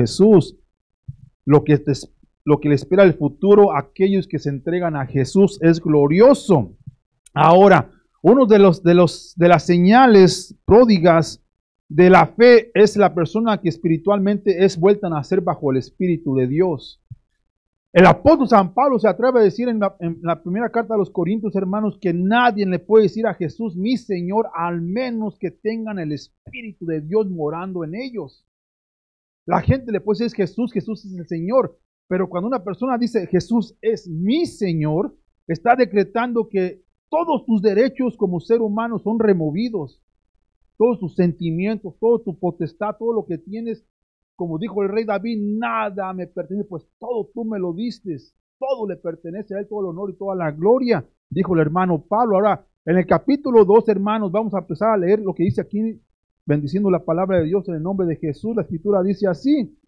Jesús, lo que, lo que le espera el futuro a aquellos que se entregan a Jesús es glorioso. Ahora, uno de los de los de las señales pródigas de la fe es la persona que espiritualmente es vuelta a nacer bajo el Espíritu de Dios. El apóstol San Pablo se atreve a decir en la, primera carta a los Corintios, hermanos, que nadie le puede decir a Jesús, mi Señor, al menos que tengan el Espíritu de Dios morando en ellos. La gente le puede decir Jesús, Jesús es el Señor, pero cuando una persona dice Jesús es mi Señor, está decretando que todos tus derechos como ser humano son removidos. Todos tus sentimientos, todo tu potestad, todo lo que tienes, como dijo el rey David, nada me pertenece, pues todo tú me lo diste, todo le pertenece a él, todo el honor y toda la gloria, dijo el hermano Pablo. Ahora, en el capítulo 2, hermanos, vamos a empezar a leer lo que dice aquí, bendiciendo la palabra de Dios en el nombre de Jesús. La escritura dice así,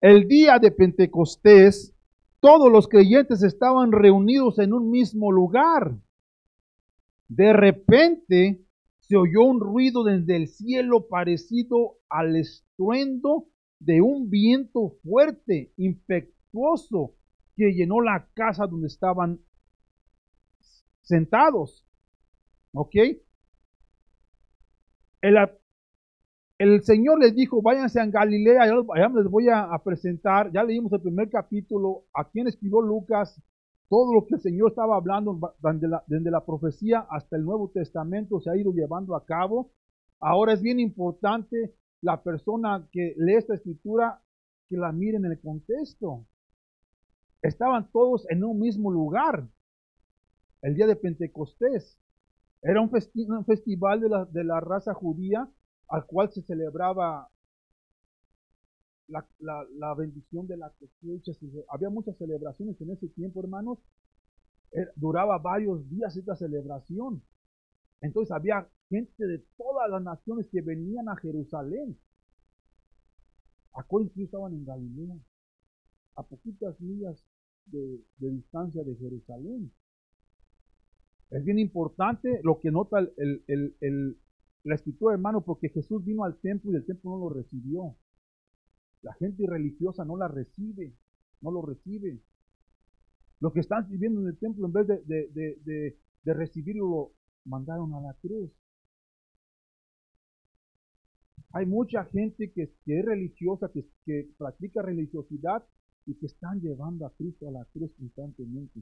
el día de Pentecostés, todos los creyentes estaban reunidos en un mismo lugar. De repente, se oyó un ruido desde el cielo parecido al estruendo de un viento fuerte, impetuoso, que llenó la casa donde estaban sentados. ¿Ok? El, el Señor les dijo, váyanse a Galilea, allá les voy a, presentar, ya leímos el primer capítulo, a quien escribió Lucas, todo lo que el Señor estaba hablando desde la, profecía hasta el Nuevo Testamento se ha ido llevando a cabo. Ahora es bien importante la persona que lee esta escritura que la miren en el contexto. Estaban todos en un mismo lugar. El día de Pentecostés. Era un, festival de la raza judía al cual se celebraba la, bendición de la cosecha. Había muchas celebraciones en ese tiempo, hermanos. Eh, duraba varios días esta celebración. Entonces había gente de todas las naciones que venían a Jerusalén. Acuérdense que estaban en Galilea, a poquitas millas de, distancia de Jerusalén. Es bien importante lo que nota el, la escritura, hermano, porque Jesús vino al templo y el templo no lo recibió. La gente religiosa no la recibe, no lo recibe. Los que están viviendo en el templo, en vez de, recibirlo, lo mandaron a la cruz. Hay mucha gente que, es religiosa, que, que practica religiosidad y que están llevando a Cristo a la cruz constantemente.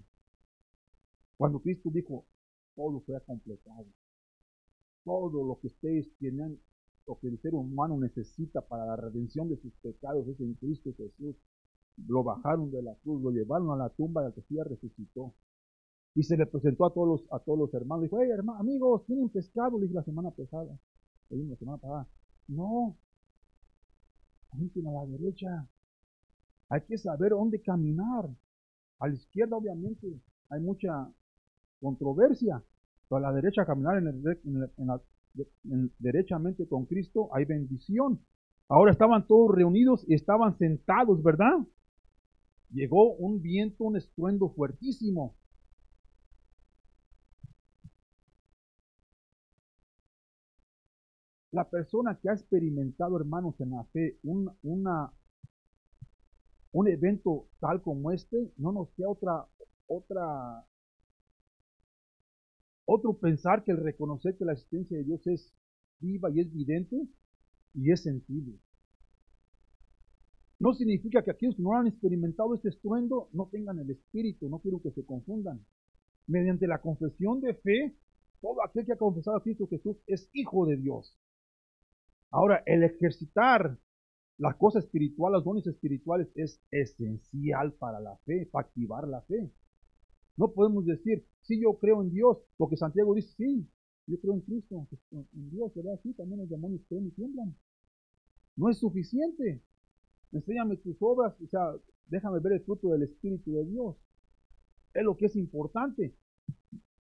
Cuando Cristo dijo, todo fue completado. Todo lo que ustedes tienen lo que el ser humano necesita para la redención de sus pecados es en Cristo Jesús. Lo bajaron de la cruz, lo llevaron a la tumba y al que resucitó. Y se le presentó a todos los, a todos los hermanos. Dijo, hey, hermanos, amigos, ¿tienen pescado? Le dije la semana pasada. Le dije la semana pasada. No. a la derecha. Hay que saber dónde caminar. A la izquierda, obviamente, hay mucha controversia. A la derecha, caminar en, el, la, derechamente con Cristo, hay bendición. Ahora estaban todos reunidos y estaban sentados, ¿verdad? Llegó un viento, un estruendo fuertísimo. La persona que ha experimentado, hermanos, en la fe, un, una, un evento tal como este, no nos queda otra, otra otro pensar que el reconocer que la existencia de Dios es viva y es evidente y es sentido. No significa que aquellos que no han experimentado este estruendo no tengan el espíritu, no quiero que se confundan. Mediante la confesión de fe, todo aquel que ha confesado a Cristo Jesús es hijo de Dios. Ahora, el ejercitar la cosa espiritual, los dones espirituales, es esencial para la fe, para activar la fe. No podemos decir, sí, yo creo en Dios, porque Santiago dice, sí, yo creo en Cristo, en Dios, ¿verdad? Sí, también los demonios creen y tiemblan. No es suficiente. Enséñame tus obras, o sea, déjame ver el fruto del Espíritu de Dios. Es lo que es importante.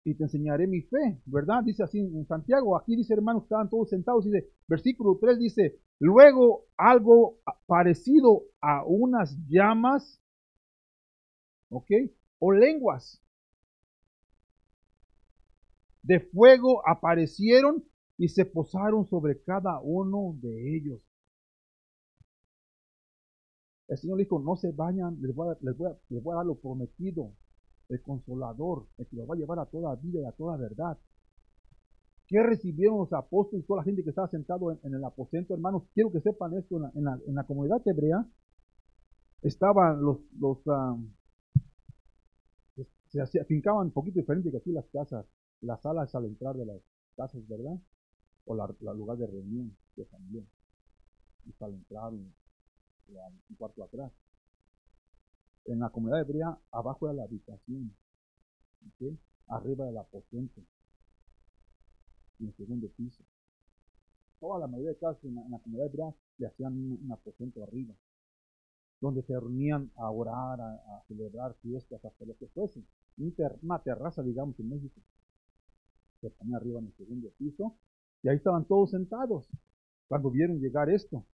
Y te enseñaré mi fe, ¿verdad? Dice así en Santiago. Aquí dice, hermanos, estaban todos sentados. Dice, versículo 3 dice, luego algo parecido a unas llamas, ¿ok? O lenguas de fuego aparecieron y se posaron sobre cada uno de ellos. El Señor dijo, no se vayan, les voy a, les voy a, les voy a dar lo prometido, el consolador, el que los va a llevar a toda vida y a toda verdad. ¿Qué recibieron los apóstoles y toda la gente que estaba sentado en, el aposento, hermanos? Quiero que sepan esto, en la, comunidad hebrea estaban los, los ah, se hacía, fincaban un poquito diferente que aquí las casas. Las salas al entrar de las casas, ¿verdad? O la, lugar de reunión de familia. Y al entrar un, un cuarto atrás. En la comunidad hebrea, abajo era la habitación. ¿okay? Arriba del aposento en el segundo piso. Toda la mayoría de casas en la, comunidad hebrea le hacían un, aposento arriba, donde se reunían a orar, a, celebrar fiestas, hasta lo que fuese. Una terraza, digamos, en México. Se ponía arriba en el segundo piso y ahí estaban todos sentados cuando vieron llegar esto.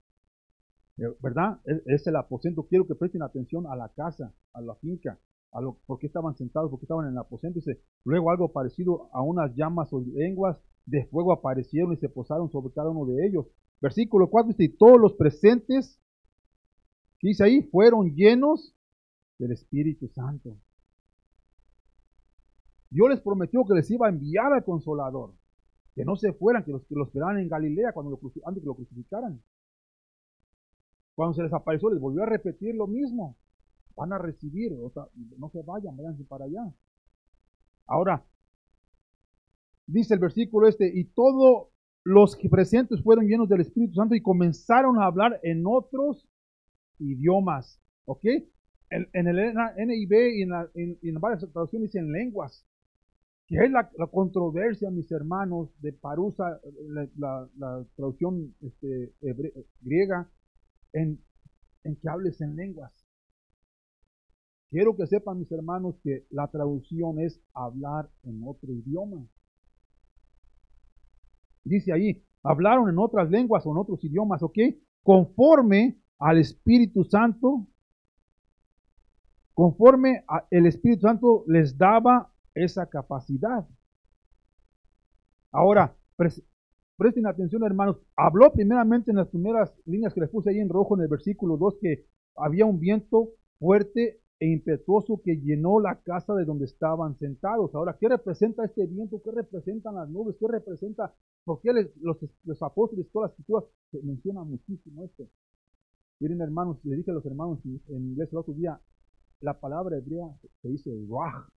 Eh, ¿Verdad? Es el aposento. Quiero que presten atención a la casa, a la finca, a lo, por qué estaban sentados, por qué estaban en el aposento. Dice, luego algo parecido a unas llamas o lenguas de fuego aparecieron y se posaron sobre cada uno de ellos. Versículo 4 dice, y todos los presentes, ¿qué dice ahí? Fueron llenos del Espíritu Santo. Dios les prometió que les iba a enviar al Consolador, que no se fueran, que los, que los esperaran en Galilea cuando lo, antes que lo crucificaran. Cuando se les apareció, les volvió a repetir lo mismo. Van a recibir, no se vayan, váyanse para allá. Ahora, dice el versículo este, y todos los presentes fueron llenos del Espíritu Santo y comenzaron a hablar en otros idiomas. ¿Ok? En, el NIV y en, varias traducciones dicen lenguas. Que es la, controversia, mis hermanos, de Parusa, la, traducción este, griega, en, en que hables en lenguas. Quiero que sepan, mis hermanos, que la traducción es hablar en otro idioma. Dice ahí, hablaron en otras lenguas o en otros idiomas, ¿ok? Conforme al Espíritu Santo, conforme el Espíritu Santo les daba esa capacidad. Ahora, presten atención, hermanos. Habló primeramente en las primeras líneas que les puse ahí en rojo en el versículo 2 que había un viento fuerte e impetuoso que llenó la casa de donde estaban sentados. Ahora, ¿qué representa este viento? ¿Qué representan las nubes? ¿Qué representa? ¿Por qué los, apóstoles, todas las escrituras, se menciona muchísimo esto? Miren, hermanos, le dije a los hermanos en inglés el otro día, la palabra hebrea se dice ruach,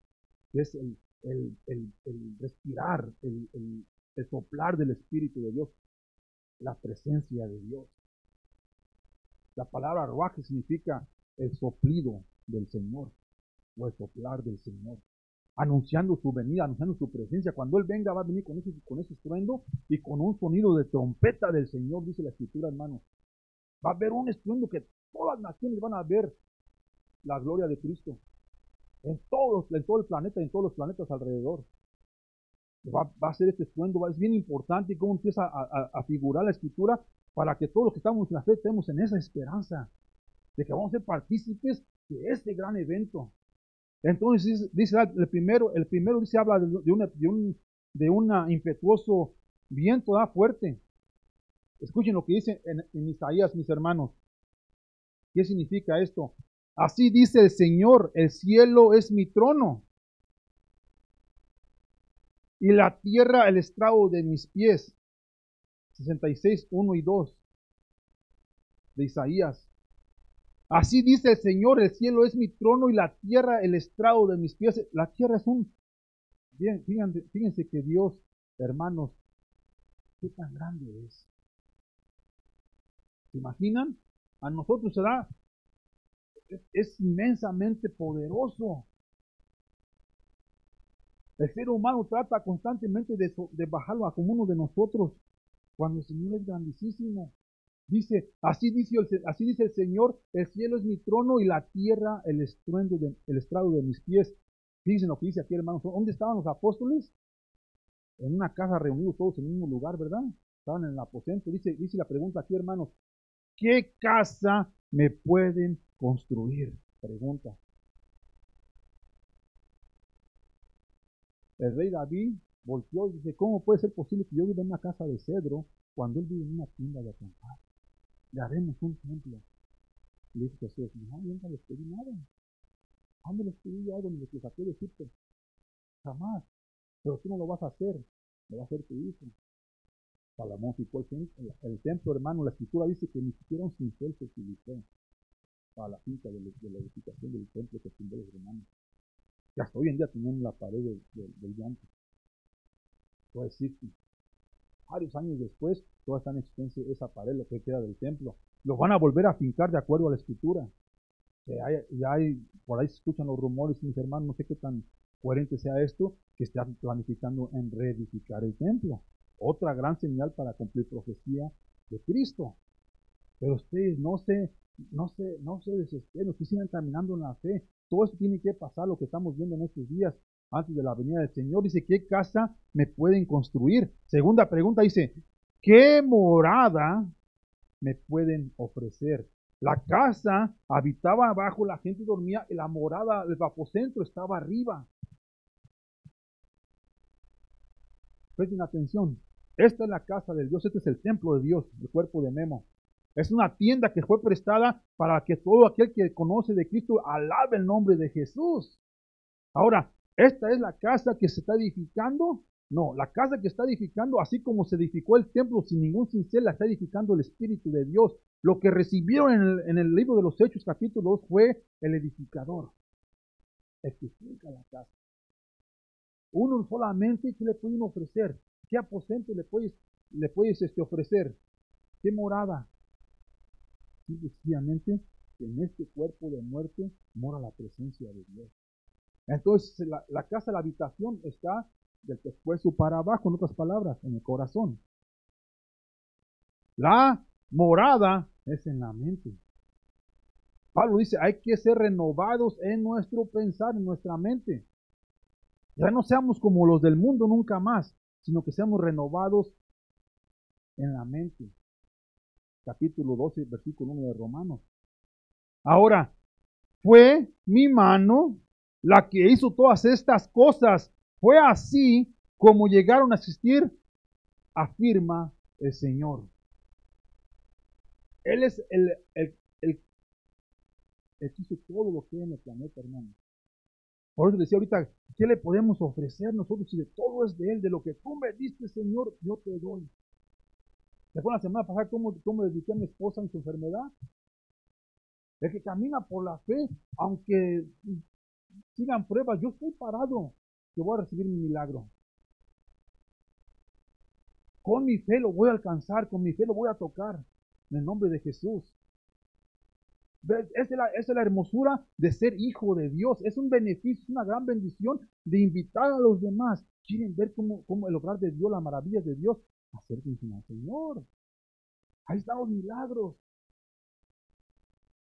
que es el, el, respirar, el, el soplar del Espíritu de Dios, la presencia de Dios. La palabra ruach significa el soplido, del Señor o el soplar del Señor, anunciando su venida, anunciando su presencia. Cuando Él venga va a venir con ese, con ese estruendo y con un sonido de trompeta del Señor, dice la Escritura, hermano. Va a haber un estruendo que todas las naciones van a ver la gloria de Cristo. En, todo el planeta, en todos los planetas alrededor. Va, a ser este estruendo, es bien importante cómo empieza a, figurar la escritura para que todos los que estamos en la fe estemos en esa esperanza de que vamos a ser partícipes de este gran evento. Entonces dice, el primero, el primero dice habla de, un, de un impetuoso viento da fuerte. Escuchen lo que dice en Isaías, mis hermanos. ¿Qué significa esto? Así dice el Señor, el cielo es mi trono y la tierra el estrado de mis pies. 66, 1 y 2 de Isaías. Así dice el Señor, el cielo es mi trono y la tierra el estrado de mis pies. La tierra es un... Bien, fíjense, fíjense que Dios, hermanos, qué tan grande es. ¿Se imaginan? A nosotros será, es, inmensamente poderoso. El ser humano trata constantemente de, bajarlo a como uno de nosotros, cuando el Señor es grandísimo. Dice, así dice, el, así dice el Señor, el cielo es mi trono y la tierra el estruendo de, el estrado de mis pies. Fíjense lo que dice aquí, hermanos. ¿Dónde estaban los apóstoles? En una casa reunidos todos en el mismo lugar, ¿verdad? Estaban en el aposento. Dice, dice la pregunta aquí, hermanos. ¿Qué casa me pueden construir? Pregunta. El rey David volteó y dice, ¿cómo puede ser posible que yo viva en una casa de cedro cuando él vive en una tienda de acampar? le haremos un templo. Le dice Jesús, no, yo no les pedí nada. ¿Dónde les pedí algo ni les saqué de Egipto? Jamás. Pero tú no lo vas a hacer, lo va a hacer tu hijo. Salomón ficó el, el, templo, hermano. La escritura dice que ni siquiera un cincel se utilizó para la finca de, la edificación del templo que fundó los romanos. Y hasta hoy en día tienen la pared del llanto. Todo. Varios años después, todavía está en existencia esa pared, lo que queda del templo. Lo van a volver a fincar de acuerdo a la escritura. Ya hay, por ahí se escuchan los rumores, mis hermanos, no sé qué tan coherente sea esto, que están planificando en reedificar el templo. Otra gran señal para cumplir profecía de Cristo. Pero ustedes no se, no se, no se desesperen, que sigan caminando en la fe. Todo esto tiene que pasar, lo que estamos viendo en estos días, antes de la venida del Señor. Dice, ¿qué casa me pueden construir? Segunda pregunta dice, ¿qué morada me pueden ofrecer? La casa habitaba abajo, la gente dormía, y la morada del apocentro estaba arriba. Presten atención. Esta es la casa del Dios, este es el templo de Dios, el cuerpo de Memo. Es una tienda que fue prestada para que todo aquel que conoce de Cristo alabe el nombre de Jesús. Ahora, ¿esta es la casa que se está edificando? No, la casa que está edificando, así como se edificó el templo sin ningún cincel, la está edificando el Espíritu de Dios. Lo que recibieron en el, libro de los Hechos capítulo 2 fue el edificador. Que la casa. Uno solamente, ¿qué le pueden ofrecer? ¿Qué aposento le puedes, le puedes este, ofrecer? ¿Qué morada? Sencillamente, en este cuerpo de muerte mora la presencia de Dios. Entonces, la, la casa, la habitación está del pescuezo para abajo, en otras palabras, en el corazón. La morada es en la mente. Pablo dice, hay que ser renovados en nuestro pensar, en nuestra mente. Ya no seamos como los del mundo nunca más, sino que seamos renovados en la mente. Capítulo 12, versículo 1 de Romanos. Ahora, fue mi mano la que hizo todas estas cosas. Fue así como llegaron a existir, afirma el Señor. Él es el, el, el, el que hizo todo lo que hay en el planeta, hermano. Por eso decía ahorita, ¿qué le podemos ofrecer nosotros si de todo es de Él? De lo que tú me diste, Señor, yo te doy. ¿Te la semana pasada cómo, cómo dediqué a mi esposa en su enfermedad? El que camina por la fe, aunque sigan pruebas, yo estoy parado, que voy a recibir mi milagro. Con mi fe lo voy a alcanzar, con mi fe lo voy a tocar. En el nombre de Jesús. Esa es, la, hermosura de ser hijo de Dios. Es un beneficio, una gran bendición de invitar a los demás. Quieren ver cómo, cómo el obrar de Dios, las maravillas de Dios. Acérquense al Señor. Están los milagros.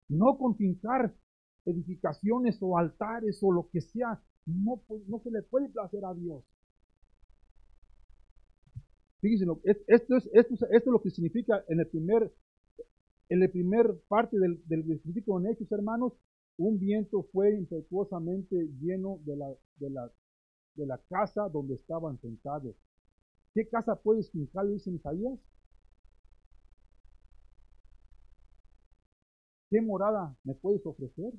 No con fincar edificaciones o altares o lo que sea. No, no se le puede placer a Dios. Fíjense, esto es, esto, esto es lo que significa en el primer en la primera parte del, del Hechos, hermanos, un viento fue impetuosamente lleno de la, de la, de la casa donde estaban sentados. ¿Qué casa puedes fincar, dice Isaías? ¿Qué morada me puedes ofrecer?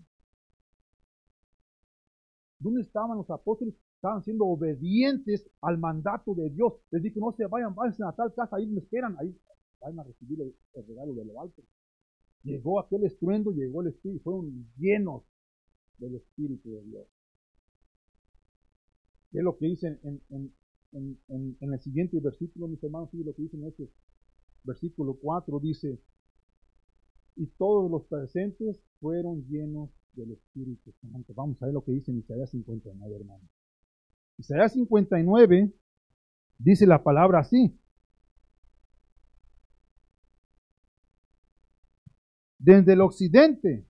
¿Dónde estaban los apóstoles? Estaban siendo obedientes al mandato de Dios. Les dijo, no se vayan, vayan a tal casa, ahí me esperan, ahí van a recibir el, el regalo de lo alto. Llegó aquel estruendo, llegó el Espíritu, fueron llenos del Espíritu de Dios. ¿Qué es lo que dice en, en, en, el siguiente versículo, mis hermanos? Sigue lo que dice en este versículo 4, dice, y todos los presentes fueron llenos del Espíritu Santo. Vamos a ver lo que dice en Isaías 59, hermano. Isaías 59 dice la palabra así, desde el occidente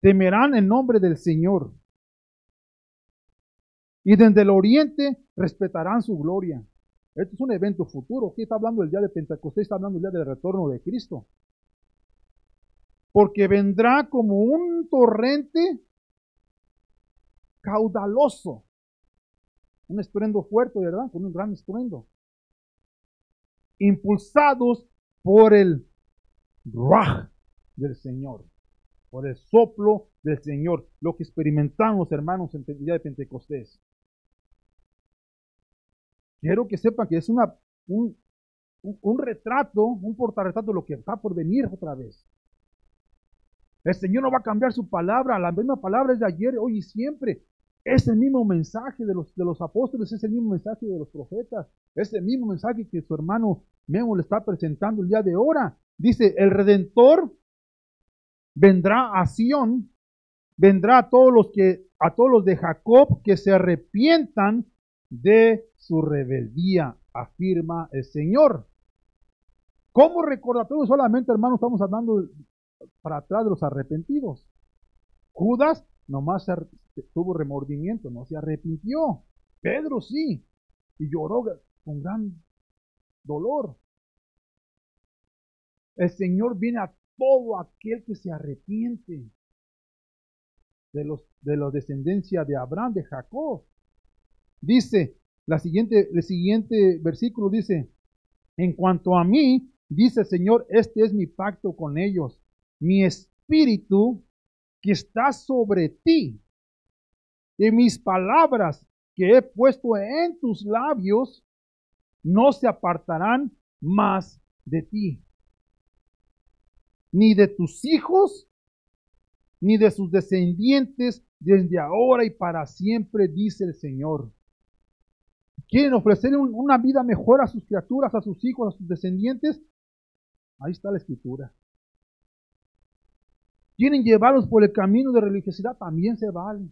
temerán el nombre del Señor. Y desde el oriente respetarán su gloria. Esto es un evento futuro. Aquí está hablando el día de Pentecostés, está hablando el día del retorno de Cristo. Porque vendrá como un torrente caudaloso. Un estruendo fuerte, ¿verdad? Con un gran estruendo. Impulsados por el Ruach del Señor. por el soplo del Señor, lo que experimentamos, hermanos, en el día de Pentecostés. Quiero que sepan que es una, un, un, retrato, un portarretrato de lo que está por venir otra vez. El Señor no va a cambiar su palabra, la misma palabra es de ayer, hoy y siempre. Es el mismo mensaje de los, de los apóstoles, es el mismo mensaje de los profetas, es el mismo mensaje que su hermano Memo le está presentando el día de ahora. Dice, el Redentor vendrá a Sión, vendrá a todos los que a todos los de Jacob que se arrepientan de su rebeldía, afirma el Señor. Como recordatorio solamente, hermanos, estamos hablando para atrás de los arrepentidos. Judas nomás tuvo remordimiento, no se arrepintió. Pedro sí, y lloró con gran dolor. El Señor viene a todo aquel que se arrepiente de los de la descendencia de Abraham, de Jacob. Dice, la siguiente, el siguiente versículo dice, en cuanto a mí, dice el Señor, este es mi pacto con ellos, mi espíritu que está sobre ti y mis palabras que he puesto en tus labios no se apartarán más de ti ni de tus hijos, ni de sus descendientes desde ahora y para siempre, dice el Señor. ¿Quieren ofrecer una vida mejor a sus criaturas, a sus hijos, a sus descendientes? Ahí está la escritura. ¿Quieren llevarlos por el camino de religiosidad? También se vale.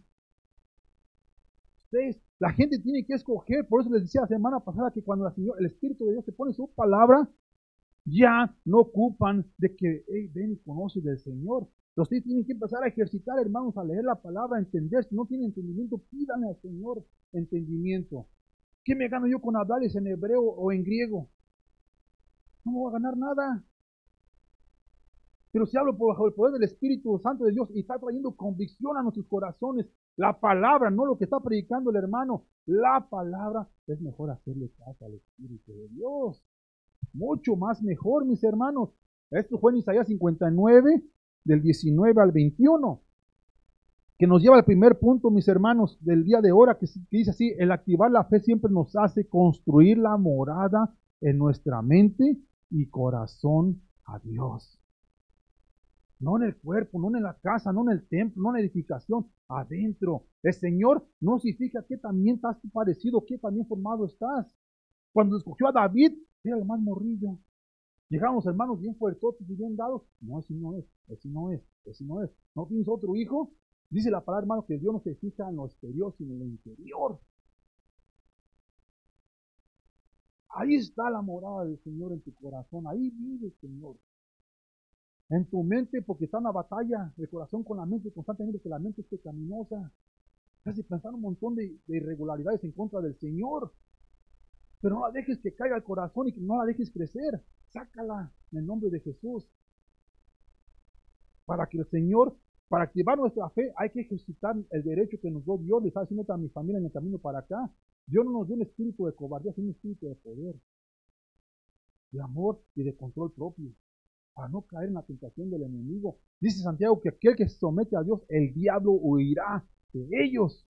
Ustedes, la gente tiene que escoger, por eso les decía la semana pasada que cuando el Espíritu de Dios se pone su palabra, ya no ocupan de que, ven y conoce del Señor. Ustedes tienen que empezar a ejercitar, hermanos, a leer la palabra, a entender. Si no tienen entendimiento, pídanle al Señor entendimiento. ¿Qué me gano yo con hablarles en hebreo o en griego? No me voy a ganar nada. Pero si hablo por el poder del Espíritu Santo de Dios y está trayendo convicción a nuestros corazones, la palabra, no lo que está predicando el hermano, la palabra, es mejor hacerle caso al Espíritu de Dios mucho más mejor, mis hermanos. Esto fue en Isaías 59, del 19 al 21, que nos lleva al primer punto, mis hermanos, del día de ahora, que, dice así, el activar la fe siempre nos hace construir la morada en nuestra mente y corazón a Dios. No en el cuerpo, no en la casa, no en el templo, no en la edificación, adentro. El Señor no significa que también estás parecido, que también formado estás. Cuando escogió a David, era el más morrillo. Llegamos hermanos bien fuertes y bien dados. No, ese no es, ese no es, ese no es. ¿No tienes otro hijo? Dice la palabra, hermano, que Dios no se fija en lo exterior, sino en lo interior. Ahí está la morada del Señor en tu corazón. Ahí vive el Señor. En tu mente, porque está en la batalla, el corazón con la mente, constantemente que la mente es pecaminosa. Casi pensar un montón de irregularidades en contra del Señor. Pero no la dejes que caiga al corazón y que no la dejes crecer. Sácala en el nombre de Jesús. Para que el Señor, para activar nuestra fe, hay que ejercitar el derecho que nos dio Dios. Le está diciendo a mi familia en el camino para acá. Dios no nos dio un espíritu de cobardía, sino un espíritu de poder, de amor y de control propio. Para no caer en la tentación del enemigo. Dice Santiago que aquel que se somete a Dios, el diablo huirá de ellos.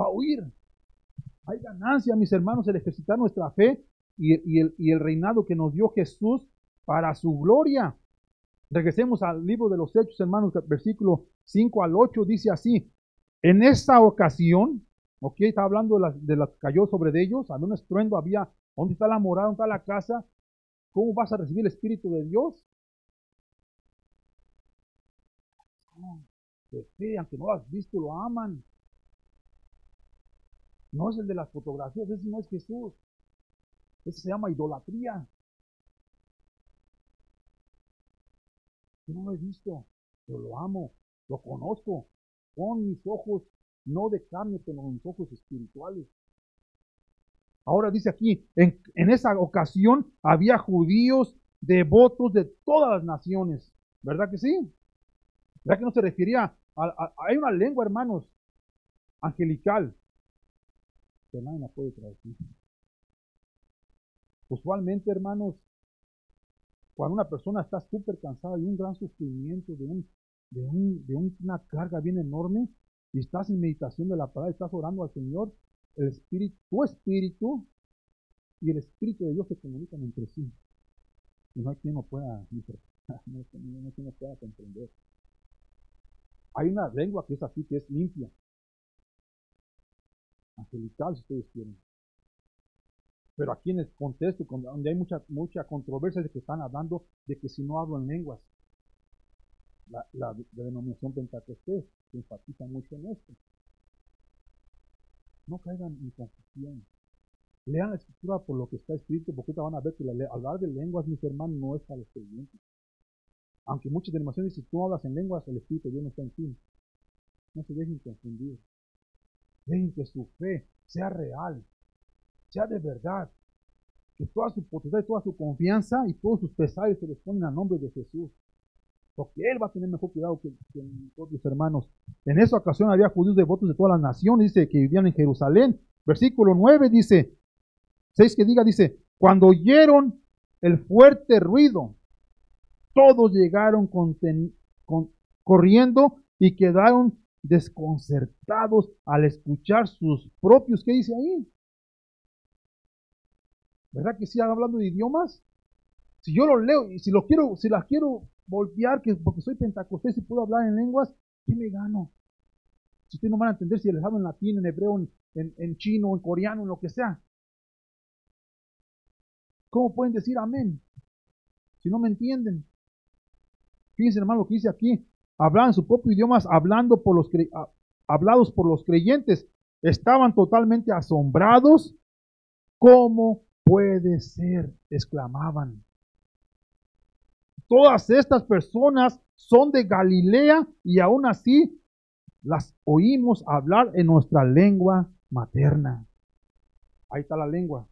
Va a huir. Hay ganancia, mis hermanos, el ejercitar nuestra fe y, el, y el reinado que nos dio Jesús para su gloria. Regresemos al libro de los Hechos, hermanos, versículo 5 al 8, dice así, en esta ocasión, ok, está hablando de las de que cayó sobre ellos, había un estruendo, había, ¿dónde está la morada? ¿Dónde está la casa? ¿Cómo vas a recibir el Espíritu de Dios? Que fe, aunque no lo has visto, lo aman. No es el de las fotografías, ese no es Jesús. Ese se llama idolatría. Yo no lo he visto, pero lo amo, lo conozco con mis ojos, no de carne, pero con mis ojos espirituales. Ahora dice aquí, en, esa ocasión había judíos devotos de todas las naciones. ¿Verdad que sí? ¿Verdad que no se refería a hay una lengua, hermanos, angelical, nadie la puede traducir. Usualmente, hermanos, Cuando una persona está súper cansada de un gran sufrimiento, de, un, de, un, de una carga bien enorme, y estás en meditación de la palabra, estás orando al Señor, el espíritu, tu espíritu y el espíritu de Dios se comunican entre sí. Y no hay quien no hay quien lo pueda comprender. Hay una lengua que es así, que es limpia. Angelical, si ustedes quieren. Pero aquí en el contexto, donde hay mucha, mucha controversia de que están hablando de que si no hablo en lenguas, la, la, denominación pentecostés se enfatiza mucho en esto. No caigan en confusión. Lean la escritura por lo que está escrito, porque ahorita van a ver que hablar de lenguas, mis hermanos, no es para los creyentes. Aunque muchas denominaciones dicen, si tú hablas en lenguas, el Espíritu de Dios no está en ti. No se dejen confundir. Dejen que su fe sea real, sea de verdad. Que toda su potencial, toda su confianza y todos sus pesares se les ponen a nombre de Jesús. Porque Él va a tener mejor cuidado que, sus hermanos. En esa ocasión había judíos devotos de todas las naciones, dice, que vivían en Jerusalén. Versículo 9 dice, 6 que diga, dice, cuando oyeron el fuerte ruido, todos llegaron corriendo y quedaron desconcertados al escuchar sus propios, ¿qué dice ahí? ¿Verdad que sigan hablando de idiomas? Si yo lo leo y si lo quiero, si las quiero voltear, que porque soy pentecostés y puedo hablar en lenguas, ¿qué me gano? Si ustedes no van a entender si les hablo en latín, en hebreo, en, en chino, en coreano, en lo que sea. ¿Cómo pueden decir amén? Si no me entienden. Fíjense, hermano, lo que dice aquí. Hablaban su propio idioma, hablando por los hablados por los creyentes. Estaban totalmente asombrados. ¿Cómo puede ser? exclamaban. Todas estas personas son de Galilea y aún así las oímos hablar en nuestra lengua materna. Ahí está la lengua.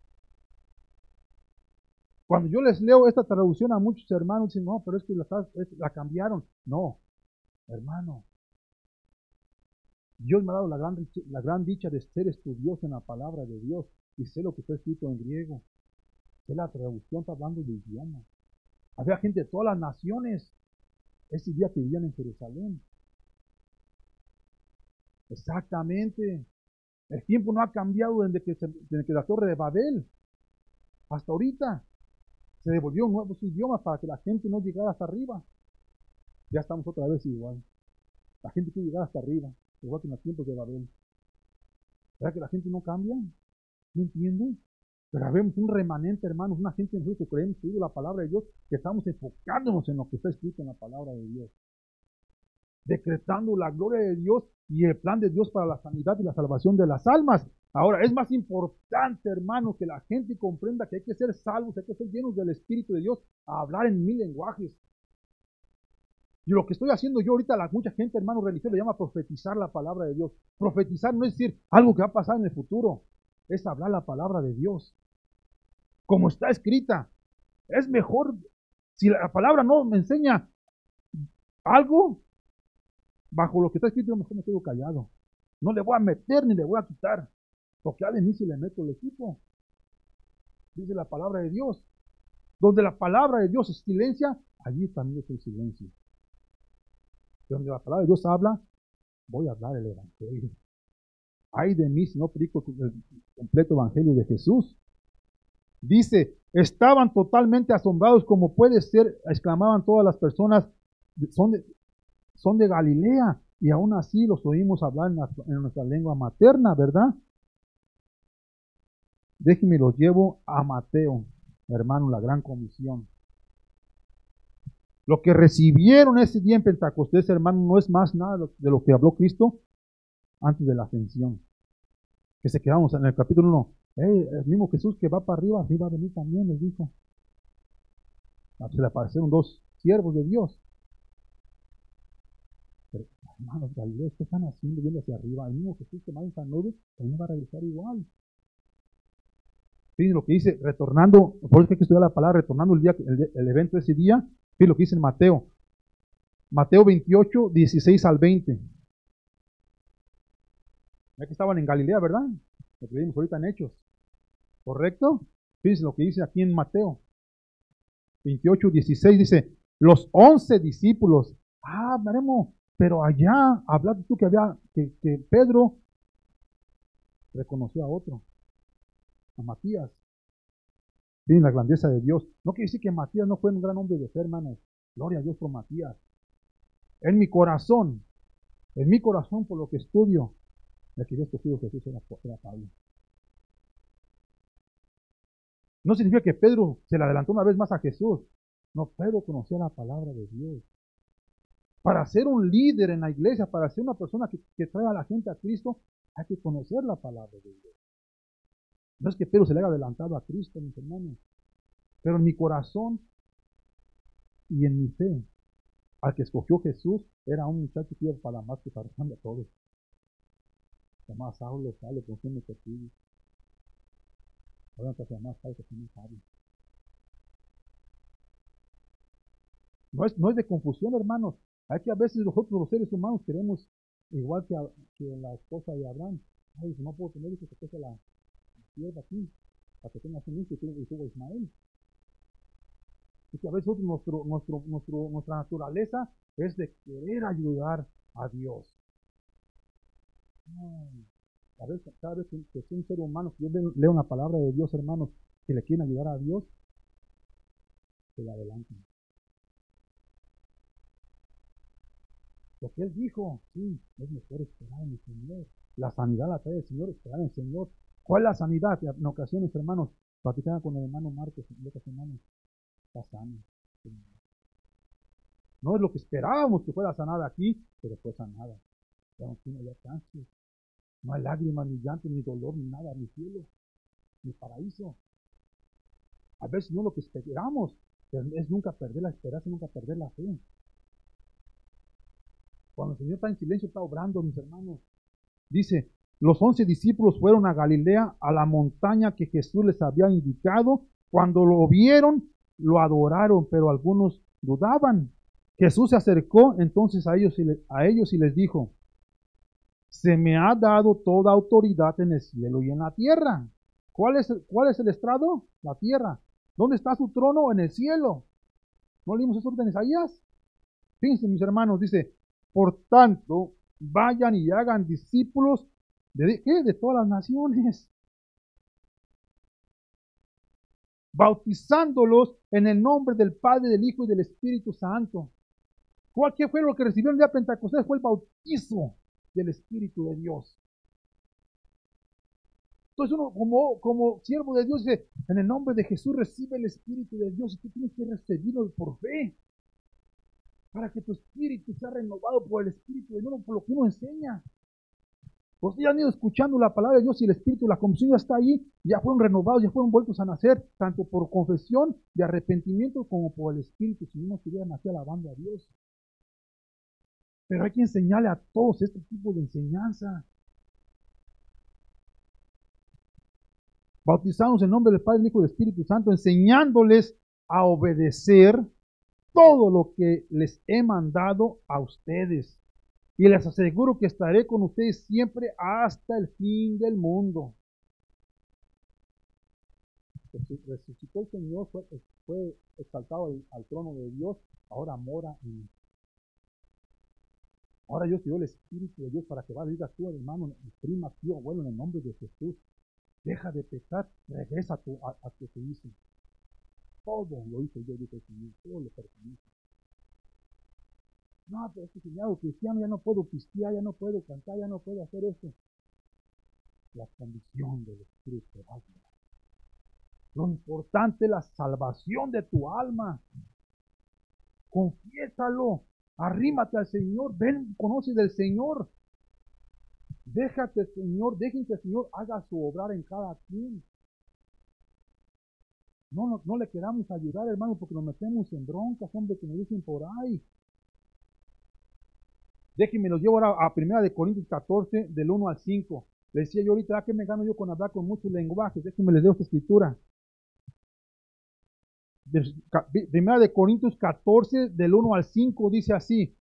Cuando yo les leo esta traducción a muchos hermanos, dicen, no, pero es que la, cambiaron. No, hermano. Dios me ha dado la gran, la gran dicha de ser estudioso en la palabra de Dios y sé lo que está escrito en griego. Sé la traducción, está hablando de idioma. Había gente de todas las naciones ese día que vivían en Jerusalén. Exactamente. El tiempo no ha cambiado desde que, desde que la torre de Babel hasta ahorita. Se devolvió nuevos idiomas para que la gente no llegara hasta arriba. Ya estamos otra vez igual. La gente quiere llegar hasta arriba, igual que en los tiempos de Babel. ¿Verdad que la gente no cambia? ¿No entiende? Pero vemos un remanente, hermanos, una gente en que creemos que la palabra de Dios, que estamos enfocándonos en lo que está escrito en la palabra de Dios. Decretando la gloria de Dios y el plan de Dios para la sanidad y la salvación de las almas. Ahora, es más importante, hermano, que la gente comprenda que hay que ser salvos, hay que ser llenos del Espíritu de Dios, a hablar en mil lenguajes. Y lo que estoy haciendo yo ahorita, la mucha gente, hermano religioso, le llama profetizar la palabra de Dios. Profetizar no es decir algo que va a pasar en el futuro, es hablar la palabra de Dios. Como está escrita. Es mejor, si la palabra no me enseña algo, bajo lo que está escrito, mejor me quedo callado. No le voy a meter ni le voy a quitar. Porque a mí si le meto el equipo. Dice la palabra de Dios. Donde la palabra de Dios es silencia, allí también es el silencio. Donde la palabra de Dios habla, voy a hablar el evangelio. Ay de mí si no predico el completo evangelio de Jesús. Dice, estaban totalmente asombrados como puede ser, exclamaban todas las personas, son de, son de Galilea y aún así los oímos hablar en nuestra lengua materna, ¿verdad? Déjenme los llevo a Mateo, hermano, la gran comisión. Lo que recibieron ese día en Pentecostés, hermano, no es más nada de lo que habló Cristo antes de la ascensión. Que se quedamos en el capítulo 1. El mismo Jesús que va para arriba, arriba de mí también, les dijo. Ah, se le aparecieron dos siervos de Dios. Pero, hermanos, ¿qué están haciendo viendo hacia arriba? El mismo Jesús que va en esa nube también va a regresar igual. Fíjense lo que dice, retornando, por eso hay que estudiar la palabra, retornando el, día, el, evento de ese día. Fíjense lo que dice en Mateo. Mateo 28, 16 al 20. Ya que estaban en Galilea, ¿verdad? Lo que vimos ahorita en Hechos. ¿Correcto? Fíjense lo que dice aquí en Mateo. 28, 16 dice, los once discípulos, ah, veremos, pero allá hablaste tú que había, que, que Pedro reconoció a otro, a Matías. Sí, la grandeza de Dios. No quiere decir que Matías no fue un gran hombre de fe, hermanos. Gloria a Dios por Matías. En mi corazón, en mi corazón por lo que estudio, el que había escogido Jesús era, era Pablo. No significa que Pedro se le adelantó una vez más a Jesús. No, Pedro conocía la palabra de Dios. Para ser un líder en la iglesia, para ser una persona que, que trae a la gente a Cristo, hay que conocer la palabra de Dios. No es que Pedro se le haya adelantado a Cristo, mis hermanos. Pero en mi corazón y en mi fe, al que escogió Jesús, era un muchacho que iba para más que para a todos. Se llama Saulo, sale con quien me Ahora se llama Saulo, que no sabe. No es, no es de confusión, hermanos. Hay que a veces nosotros los seres humanos queremos, igual que, que la esposa de Abraham, ay, no puedo tener hijos, que se la tierra aquí, para que tengas un hijo y tuvo Ismael. Y que a veces nuestro, nuestro, nuestro, nuestra naturaleza es de querer ayudar a Dios. A cada vez que, es un ser humano, que yo leo una palabra de Dios, hermanos, que le quieren ayudar a Dios, se la adelantan. Lo que él dijo, sí, es mejor esperar en el Señor. La sanidad la trae el Señor, esperar en el Señor. ¿Cuál es la sanidad? En ocasiones, hermanos, platicaba con el hermano Marcos en otras semanas, está sano. No es lo que esperábamos que fuera sanada aquí, pero fue sanada. No hay lágrimas, ni llanto, ni dolor, ni nada, ni cielo, ni paraíso. A veces no lo que esperamos, es nunca perder la esperanza, nunca perder la fe. Cuando el Señor está en silencio, está obrando, mis hermanos. Dice, los once discípulos fueron a Galilea, a la montaña que Jesús les había indicado. Cuando lo vieron, lo adoraron, pero algunos dudaban. Jesús se acercó entonces a ellos y, a ellos y les dijo, se me ha dado toda autoridad en el cielo y en la tierra. ¿Cuál es, cuál es el estrado? La tierra. ¿Dónde está su trono? En el cielo. ¿No leímos eso en Isaías? Fíjense, mis hermanos, dice, por tanto, vayan y hagan discípulos de, ¿qué? de todas las naciones. Bautizándolos en el nombre del Padre, del Hijo y del Espíritu Santo. ¿Cuál fue lo que recibió el día de Pentecostés? Fue el bautizo del Espíritu de Dios. Entonces uno como, siervo de Dios dice, en el nombre de Jesús recibe el Espíritu de Dios y tú tienes que recibirlo por fe para que tu espíritu sea renovado por el Espíritu de Dios, por lo que uno enseña. Pues ya han ido escuchando la palabra de Dios y el Espíritu, la comisión ya está ahí, ya fueron renovados, ya fueron vueltos a nacer, tanto por confesión de arrepentimiento como por el Espíritu, si no estuvieran nacido alabando a Dios. Pero hay que enseñarle a todos este tipo de enseñanza. Bautizados en nombre del Padre, Hijo y del Espíritu Santo, enseñándoles a obedecer todo lo que les he mandado a ustedes. Y les aseguro que estaré con ustedes siempre hasta el fin del mundo. Resucitó el Señor, fue, exaltado al, trono de Dios, ahora mora en Ahora Dios dio el Espíritu de Dios para que va a digas tú, hermano, prima, tío, abuelo, en el nombre de Jesús. Deja de pecar, regresa a tu, a, a tu todo lo hice yo, el Señor, todo le pertenece. No, pero este señor cristiano ya no puedo pistear, ya no puedo cantar, ya no puedo hacer esto. La condición del Espíritu Lo importante es la salvación de tu alma. Confiésalo. Arrímate al Señor. Ven, conoce del Señor. Déjate, Señor, dejen que el Señor haga su obrar en cada quien. No, no, le queramos ayudar, hermano, porque nos metemos en broncas, hombre, que me dicen por ahí. Déjenme los llevo ahora a primera de Corintios 14, del 1 al 5. Le decía yo ahorita, ¿a qué me gano yo con hablar con muchos lenguajes? Déjenme les doy esta escritura. Primera de Corintios 14, del 1 al 5, dice así.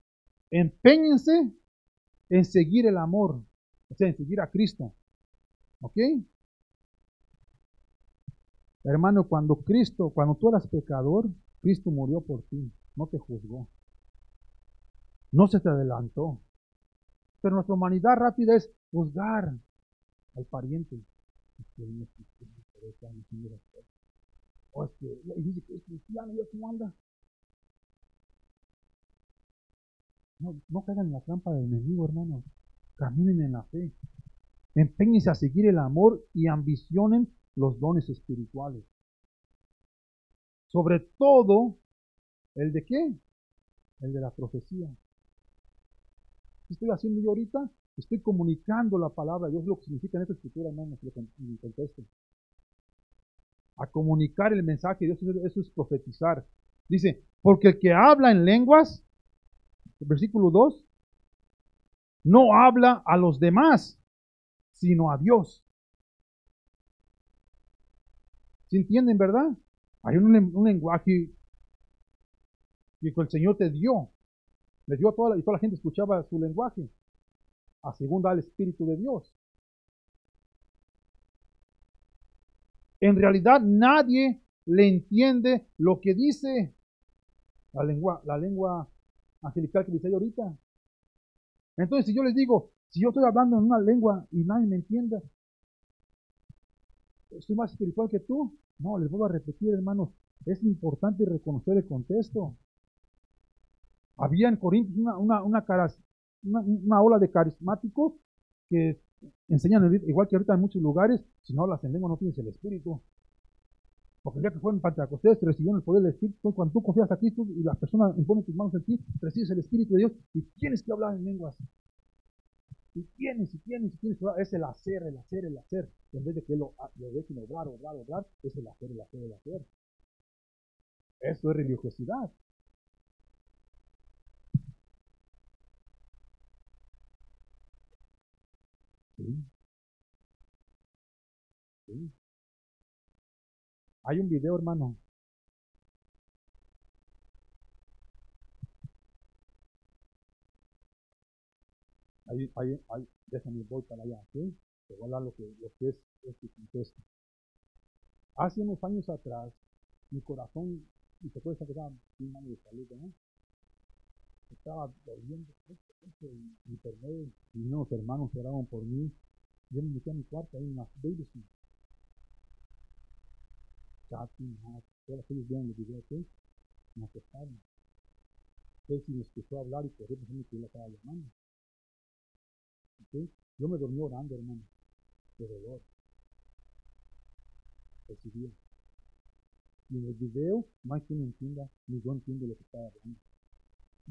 Empeñense en seguir el amor, o sea, en seguir a Cristo. ¿Ok? Hermano, cuando Cristo, cuando tú eras pecador, Cristo murió por ti, no te juzgó. No se te adelantó. Pero nuestra humanidad rápida es juzgar al pariente. O es que dice que es cristiano, ¿y cómo anda? No, no caigan en la trampa del enemigo, hermanos. Caminen en la fe. Empeñense a seguir el amor y ambicionen los dones espirituales. Sobre todo, ¿el de qué? El de la profecía. ¿Qué estoy haciendo yo ahorita? Estoy comunicando la palabra de Dios, lo que significa en esta escritura, hermanos, en el contexto. A comunicar el mensaje de Dios, eso es profetizar. Dice, porque el que habla en lenguas, versículo 2, no habla a los demás, sino a Dios. ¿Se entienden, verdad? Hay un, lenguaje que el Señor te dio. Le dio a toda la, y toda la gente escuchaba su lenguaje. A segunda al Espíritu de Dios. En realidad nadie le entiende lo que dice la lengua, la lengua angelical que dice ahorita. Entonces, si yo les digo, si yo estoy hablando en una lengua y nadie me entiende, ¿estoy más espiritual que tú? No, les vuelvo a repetir, hermanos, es importante reconocer el contexto. Había en Corintios una, una, una, ola de carismáticos que enseñan igual que ahorita en muchos lugares, si no hablas en lengua no tienes el espíritu. Porque ya que fueron Pentecostés, recibieron el poder del Espíritu. Cuando tú confías a Cristo y las personas imponen tus manos en ti, recibes el Espíritu de Dios y tienes que hablar en lenguas. Y tienes, y tienes, y tienes. Es el hacer, el hacer, el hacer. En vez de que lo, lo dejen obrar, obrar, obrar, es el hacer, el hacer, el hacer. Eso es religiosidad. Sí. Sí. Hay un video, hermano. Ahí, ahí, ahí, déjame voy para allá, ¿ok? Te voy a hablar lo que, lo que es este contexto. Hace unos años atrás, mi corazón, y te puedes quedar sin mano de salud, ¿no? Estaba doliendo en internet, y unos hermanos oraban por mí. Yo me metí a mi cuarto ahí en las babies chatting, todas ellos vieron el video, ¿ok? Me acostaron. Él me a hablar y por eso me que yo la estaba llamando. ¿Ok? Yo me dormí orando, hermano, de dolor. Recibía. Y en el video no hay quien entienda, ni yo entiendo lo que estaba hablando.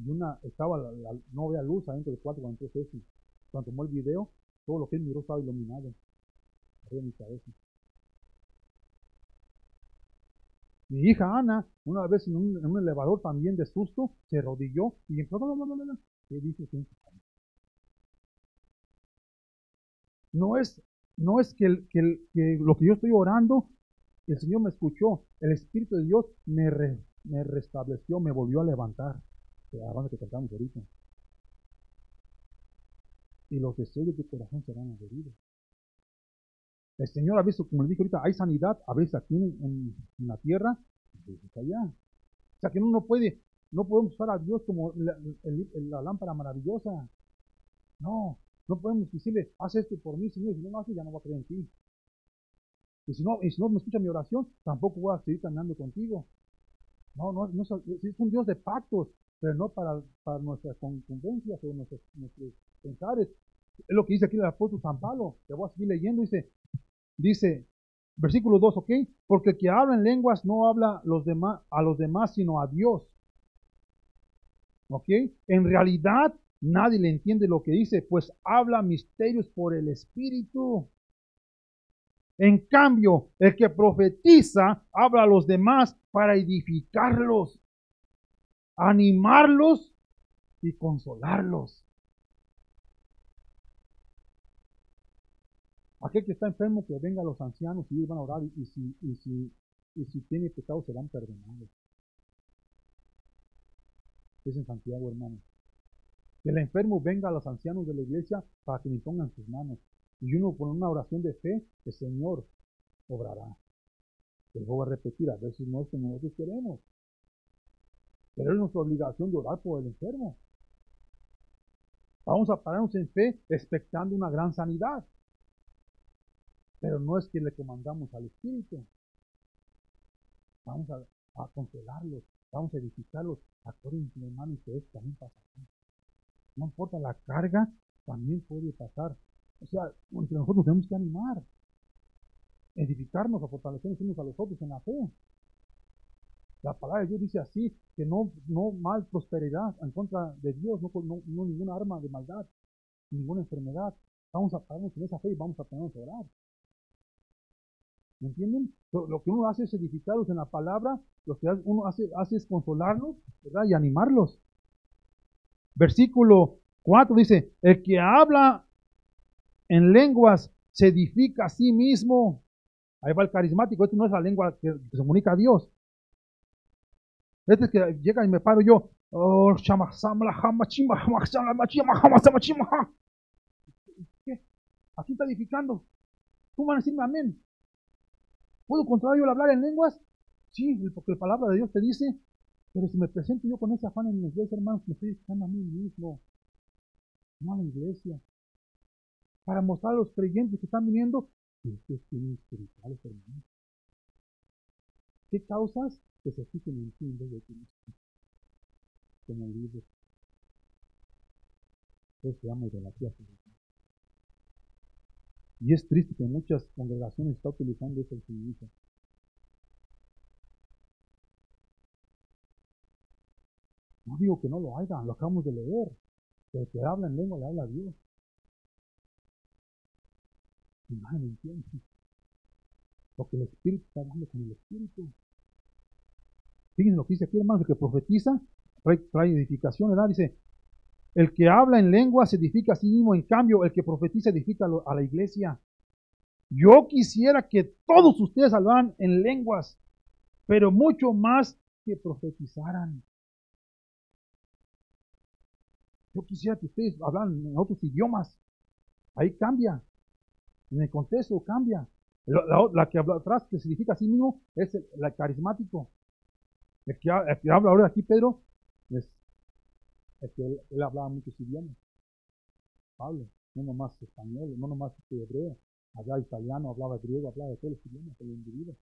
Y una, estaba la, no había luz adentro del cuarto cuando entró. Cuando tomó el video, todo lo que él miró estaba iluminado. Arriba de mi. Mi hija Ana, una vez en un, elevador también de susto, se rodilló y empezó a... ¿Qué dice No es, no es que, lo que yo estoy orando, el Señor me escuchó, el Espíritu de Dios me, me restableció, me volvió a levantar. La que tratamos ahorita. Y los deseos de corazón serán adheridos. El Señor ha visto, como le dije ahorita, hay sanidad a veces aquí en, la tierra, a veces allá. O sea que uno no puede, no podemos usar a Dios como la, lámpara maravillosa. No, no podemos decirle, haz esto por mí, Señor, si no lo haces, ya no voy a creer en ti. Y si no, y si no me escucha mi oración, tampoco voy a seguir caminando contigo. No, no, no es un Dios de pactos, pero no para, para nuestras conveniencias o nuestros, nuestros pensares. Es lo que dice aquí el apóstol San Pablo. Te voy a seguir leyendo. Dice, Dice, versículo 2, ¿ok? Porque el que habla en lenguas no habla los demás, a los demás, sino a Dios. ¿Ok? En realidad, nadie le entiende lo que dice, pues habla misterios por el Espíritu. En cambio, el que profetiza habla a los demás para edificarlos, animarlos y consolarlos. Aquel que está enfermo, que venga a los ancianos y van a orar y, si, y, si, y si tiene pecado serán perdonados. Es en Santiago, hermano. Que el enfermo venga a los ancianos de la iglesia para que le pongan sus manos. Y uno con una oración de fe, el Señor obrará. Pero voy a repetir, a veces no es como nosotros queremos. Pero es nuestra obligación de orar por el enfermo. Vamos a pararnos en fe expectando una gran sanidad. Pero no es que le comandamos al Espíritu. Vamos a, a vamos a edificarlos. Acuérdense, hermanos, que esto también pasa. No importa la carga, también puede pasar. O sea, entre nosotros tenemos que animar, edificarnos, a fortalecernos unos a los otros en la fe. La palabra de Dios dice así, que no, mal prosperidad en contra de Dios, no, ninguna arma de maldad, ninguna enfermedad. Vamos a pararnos en esa fe y vamos a ponernos a orar. ¿Me entienden? Lo, que uno hace es edificarlos en la palabra, lo que uno hace, hace es consolarlos. Y animarlos. Versículo 4 dice, el que habla en lenguas se edifica a sí mismo. Ahí va el carismático, esto no es la lengua que, se comunica a Dios. Este es que llega y me paro yo. Oh, ¿Qué? Aquí está edificando. ¿Cómo van a decirme amén? ¿Puedo controlar yo el hablar en lenguas? Sí, porque la palabra de Dios te dice. Pero si me presento yo con ese afán en mi iglesia, hermanos, me estoy edificando a mí mismo. No a la iglesia. Para mostrar a los creyentes que están viniendo que ustedes tienen espirituales, hermanos. ¿Qué causas? Que se fijen en ti en vez de ti como líder. Eso se llama idolatría Y es triste que muchas congregaciones están utilizando ese utilizo. No digo que no lo hagan, lo acabamos de leer. Pero el que habla en lengua le habla a Dios. Y nadie entiende. Porque el Espíritu está hablando con el Espíritu. Fíjense lo que dice aquí, hermanos, el que profetiza trae, edificación, ¿verdad? Dice, el que habla en lengua se edifica a sí mismo, en cambio, el que profetiza edifica a la iglesia. Yo quisiera que todos ustedes hablaran en lenguas, pero mucho más que profetizaran. Yo quisiera que ustedes hablaran en otros idiomas. Ahí cambia. En el contexto cambia. La, que habla atrás, que significa a sí mismo, es el, carismático. El que, habla ahora aquí, Pedro, es, que él, hablaba muchos idiomas. Pablo, no nomás español, no nomás hebreo, hablaba italiano, hablaba griego, hablaba de todos los idiomas del individuo.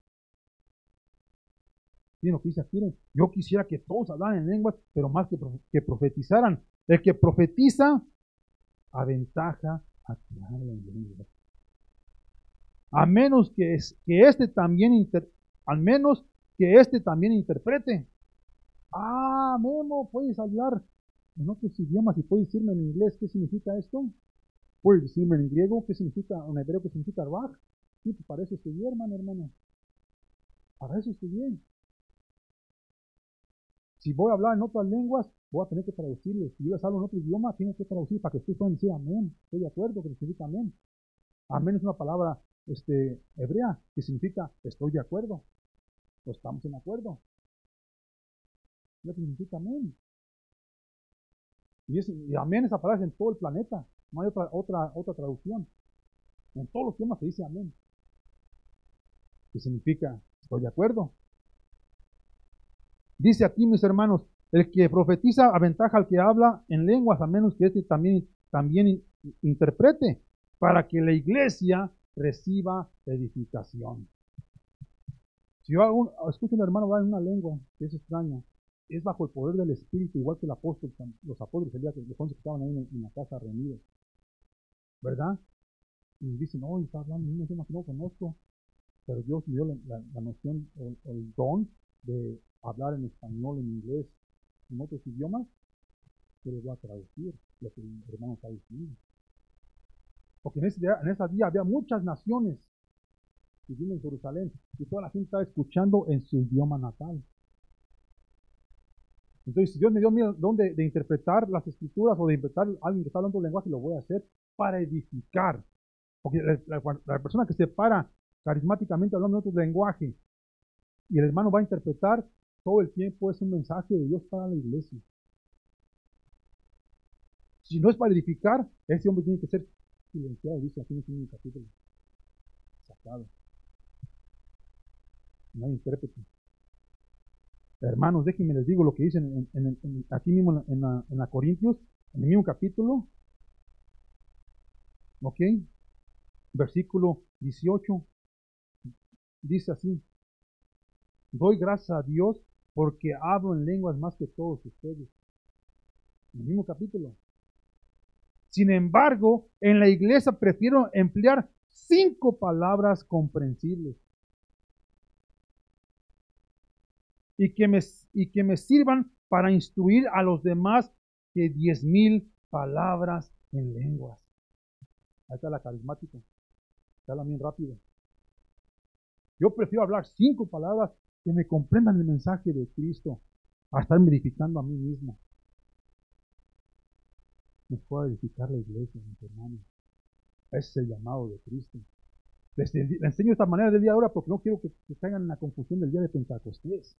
Miren lo que dice aquí, yo quisiera que todos hablaran en lenguas, pero más que, que profetizaran. El que profetiza aventaja a que habla en a menos que, que este también al menos que este también interprete. Ah, Memo, puedes hablar en otros idiomas y puedes decirme en inglés qué significa esto. Puedes decirme en griego qué significa, en hebreo qué significa Rabaj. Sí, pues para eso estudié, hermano, hermano. Para eso estudié. Si voy a hablar en otras lenguas, voy a tener que traducirles. Si yo les hablo en otro idioma, tengo que traducir para que ustedes puedan decir amén. Estoy de acuerdo que significa amén. Amén es una palabra este, hebrea, que significa estoy de acuerdo, o estamos en acuerdo. ¿Qué significa amén? Y, es, amén esa palabra en todo el planeta, no hay otra, otra, otra traducción. En todos los temas se dice amén. Que significa estoy de acuerdo. Dice aquí, mis hermanos, el que profetiza aventaja al que habla en lenguas, a menos que éste también, también interprete, para que la iglesia reciba edificación. Si yo hago, escucho a un hermano hablar en una lengua que es extraña, es bajo el poder del Espíritu, igual que el apóstol, los apóstoles el día que estaban ahí en, la casa reunidos. ¿Verdad? Y dicen, no, está hablando en un idioma que no conozco. Pero Dios me dio la, noción, o el don de hablar en español, en inglés, en otros idiomas, que les voy a traducir lo que el hermano está diciendo. Porque en ese, en día había muchas naciones viviendo en Jerusalén y toda la gente estaba escuchando en su idioma natal. Entonces, si Dios me dio el don de, interpretar las escrituras o de interpretar a alguien que está hablando otro lenguaje, lo voy a hacer para edificar. Porque la, persona que se para carismáticamente hablando otro lenguaje y el hermano va a interpretar todo el tiempo es un mensaje de Dios para la iglesia. Si no es para edificar, ese hombre tiene que ser silenciado, dice aquí en el capítulo. Sacado. No hay intérprete. Hermanos, déjenme les digo lo que dicen en, aquí mismo en la, en la Corintios, en el mismo capítulo. ¿Ok? Versículo 18. Dice así. Doy gracias a Dios porque hablo en lenguas más que todos ustedes. En el mismo capítulo. Sin embargo, en la iglesia prefiero emplear cinco palabras comprensibles. Y que me, y que me sirvan para instruir a los demás que diez mil palabras en lenguas. Ahí está la carismática. Está bien rápido. Yo prefiero hablar cinco palabras que me comprendan el mensaje de Cristo a estar edificando a mí mismo. Me puedo edificar la iglesia, mis hermanos. Ese es el llamado de Cristo. Les, enseño esta manera del día de ahora porque no quiero que, caigan en la confusión del día de Pentecostés.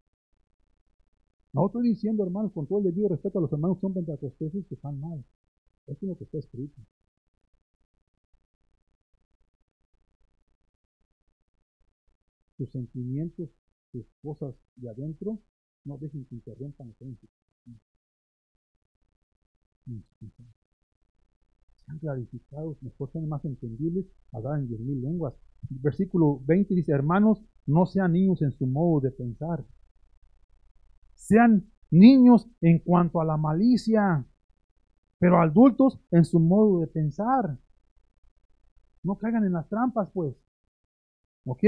No estoy diciendo, hermanos, con todo el debido respeto a los hermanos que son pentecosteses que están mal. Eso es lo que está escrito. Sus sentimientos, sus cosas de adentro, no dejen que interrumpan sean clarificados, mejor sean más entendibles, hablar en mil lenguas. versículo 20 dice, hermanos, no sean niños en su modo de pensar. Sean niños en cuanto a la malicia, pero adultos en su modo de pensar. No caigan en las trampas, pues. ¿Ok?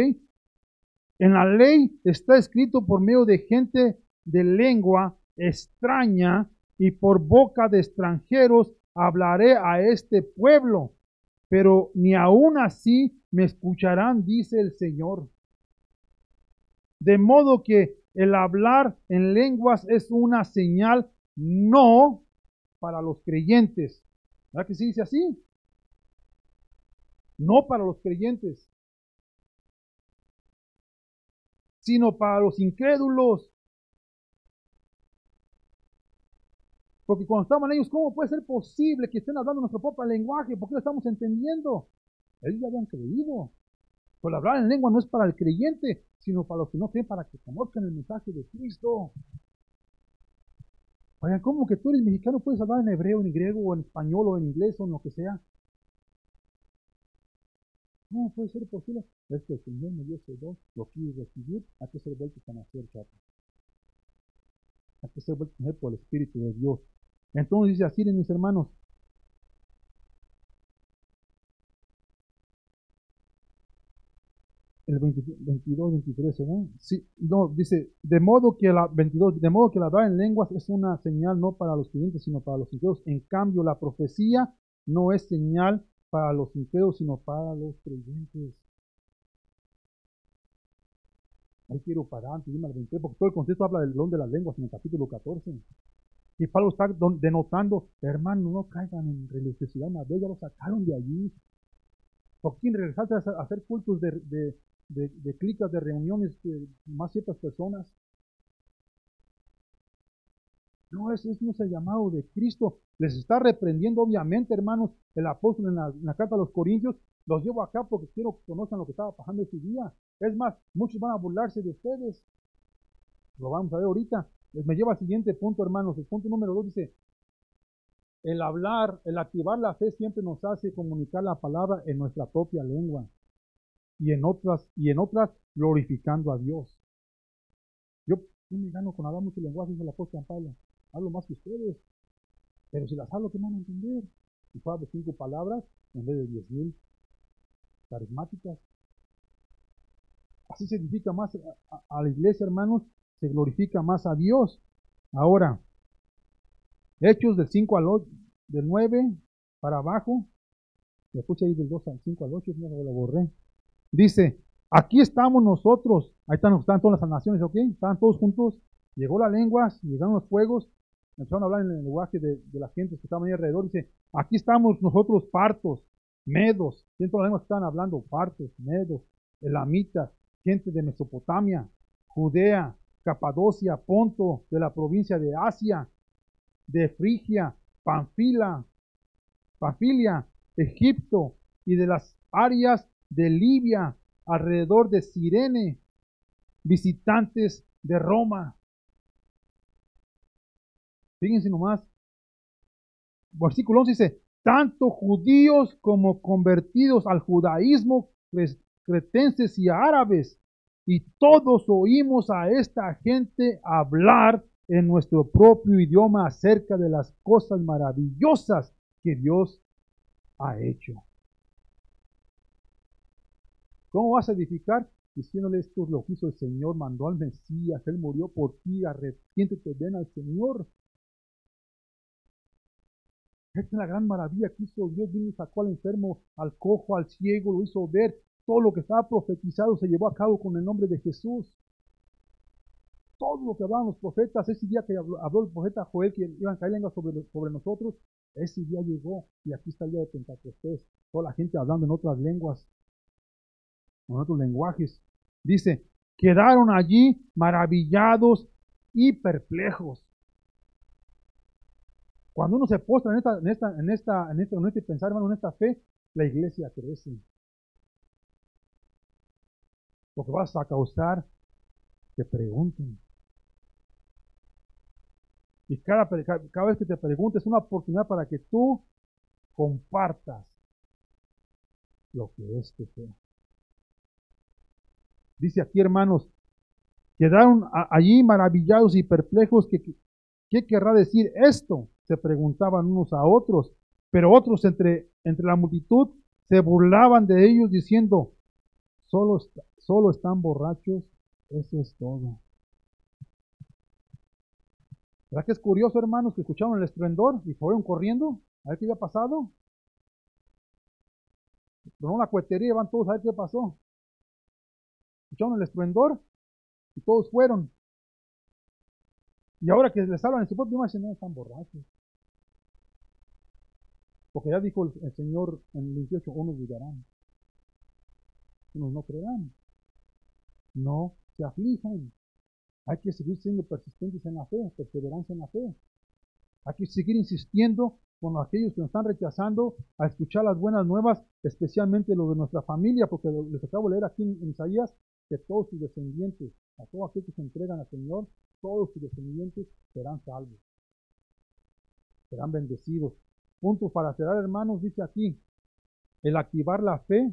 En la ley está escrito por medio de gente de lengua extraña y por boca de extranjeros hablaré a este pueblo, pero ni aun así me escucharán, dice el Señor. De modo que el hablar en lenguas es una señal no para los creyentes. ¿Verdad que se dice así? No para los creyentes, sino para los incrédulos. Porque cuando estaban ellos, ¿cómo puede ser posible que estén hablando nuestro propio lenguaje? ¿Por qué lo estamos entendiendo? Ellos ya habían creído. Pues hablar en lengua no es para el creyente, sino para los que no creen, para que conozcan el mensaje de Cristo. Oigan, ¿cómo que tú eres mexicano puedes hablar en hebreo, en griego, o en español, o en inglés, o en lo que sea? ¿Cómo puede ser posible? Es que el Señor me dio ese don, lo quiere recibir, hay que ser vuelto a nacer, chato. Hay que ser vuelto por el Espíritu de Dios. Entonces dice así, mis hermanos. El 22, 23, ¿no? Sí, no, dice, de modo que la 22, de modo que la verdad en lenguas es una señal no para los creyentes, sino para los incrédulos. En cambio, la profecía no es señal para los incrédulos, sino para los creyentes. Ahí quiero parar antes de porque todo el contexto habla del don de las lenguas en el capítulo 14. Y Pablo está denotando, hermano, no caigan en religiosidad más ya lo sacaron de allí. ¿Por qué regresaste a hacer cultos de, de, de, clicas, de reuniones, de más ciertas personas? No, ese no es el llamado de Cristo. Les está reprendiendo, obviamente, hermanos, el apóstol en la, carta a los Corintios. Los llevo acá porque quiero que conozcan lo que estaba pasando ese día. Es más, muchos van a burlarse de ustedes. Lo vamos a ver ahorita. Me lleva al siguiente punto, hermanos. El punto número dos dice, el hablar, el activar la fe siempre nos hace comunicar la palabra en nuestra propia lengua y en otras, y en otras glorificando a Dios. Yo, me gano con hablar mucho lenguaje, dice la apóstol Pablo. Hablo más que ustedes. Pero si las hablo, ¿qué van a entender? Si fuera de cinco palabras en vez de diez mil carismáticas. Así se edifica más a la iglesia, hermanos, se glorifica más a Dios. Ahora, Hechos del 5 al 8, del 9 para abajo, puse ahí del 2 al 5 al 8, no lo borré. Dice, aquí estamos nosotros, ahí están, están todas las naciones, ¿ok? Estaban todos juntos, llegó la lengua, llegaron los fuegos, empezaron a hablar en el lenguaje de, de la gente que estaban ahí alrededor, dice, aquí estamos nosotros partos, medos, dentro de las lenguas estaban hablando, partos, medos, elamitas, gente de Mesopotamia, Judea, Capadocia, Ponto, de la provincia de Asia, de Frigia, Panfila, Panfilia, Egipto y de las áreas de Libia alrededor de Sirene, visitantes de Roma. Fíjense nomás. Versículo 11 dice, tanto judíos como convertidos al judaísmo, cretenses y árabes, y todos oímos a esta gente hablar en nuestro propio idioma acerca de las cosas maravillosas que Dios ha hecho. ¿Cómo vas a edificar? Diciéndole esto es lo que hizo el Señor, mandó al Mesías, Él murió por ti, arrepiéntete, ven al Señor. Esta es la gran maravilla que hizo Dios, vino y sacó al enfermo, al cojo, al ciego, lo hizo ver. Todo lo que estaba profetizado se llevó a cabo con el nombre de Jesús. Todo lo que hablaban los profetas, ese día que habló, el profeta Joel que iban a caer lenguas sobre, sobre nosotros, ese día llegó y aquí está el día de Pentecostés. Toda la gente hablando en otras lenguas, en otros lenguajes. Dice, quedaron allí maravillados y perplejos. Cuando uno se postra en esta, en esta, en esta, en este, en este pensar, hermano, en esta fe, la iglesia crece. Lo que vas a causar, te pregunten. Y cada, cada vez que te preguntes, es una oportunidad para que tú compartas lo que es tu fe. Dice aquí, hermanos, quedaron allí maravillados y perplejos. ¿Qué querrá decir esto? se preguntaban unos a otros, pero otros entre, entre la multitud se burlaban de ellos diciendo, solo, solo están borrachos, eso es todo. ¿Verdad que es curioso, hermanos, que escucharon el estruendor y fueron corriendo a ver qué había pasado? Pero una cuetería van todos a ver qué pasó. Escucharon el estruendor y todos fueron. Y ahora que les hablan en su propio idioma, no están borrachos. Porque ya dijo el, Señor en el 28, unos dudarán, unos no creerán. No se aflijan. Hay que seguir siendo persistentes en la fe, perseverancia en la fe. Hay que seguir insistiendo con aquellos que nos están rechazando a escuchar las buenas nuevas, especialmente los de nuestra familia, porque les acabo de leer aquí en Isaías que todos sus descendientes, a todos aquellos que se entregan al Señor, todos sus descendientes serán salvos, serán bendecidos. Punto para cerrar, hermanos, dice aquí, el activar la fe